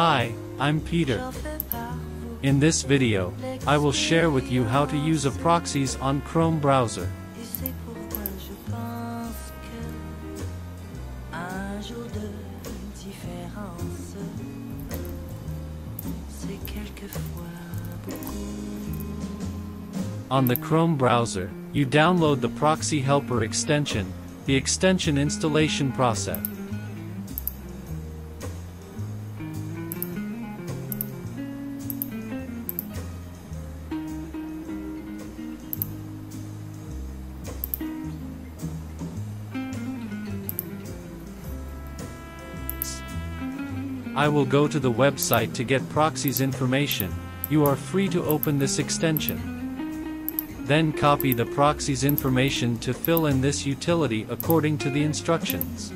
Hi, I'm Peter. In this video, I will share with you how to use a proxies on Chrome browser. On the Chrome browser, you download the Proxy Helper extension, the extension installation process. I will go to the website to get proxies information. You are free to open this extension. Then copy the proxy's information to fill in this utility according to the instructions.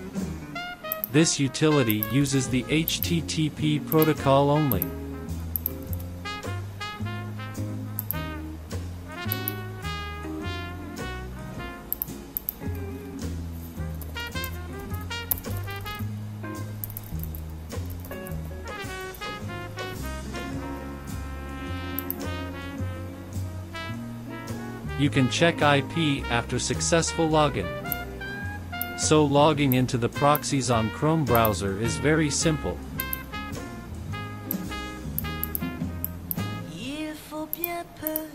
This utility uses the HTTP protocol only. You can check IP after successful login. So logging into the proxies on Chrome browser is very simple. Faut bien peu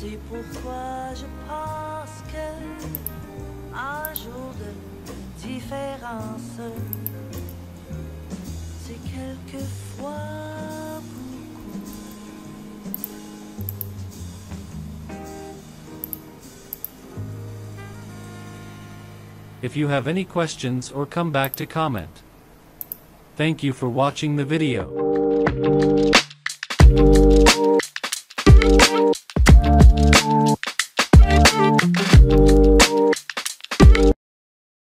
c'est pourquoi je pense que un jour de différence, c'est quelquefois beaucoup. If you have any questions or come back to comment. Thank you for watching the video.